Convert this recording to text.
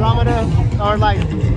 Andromeda or like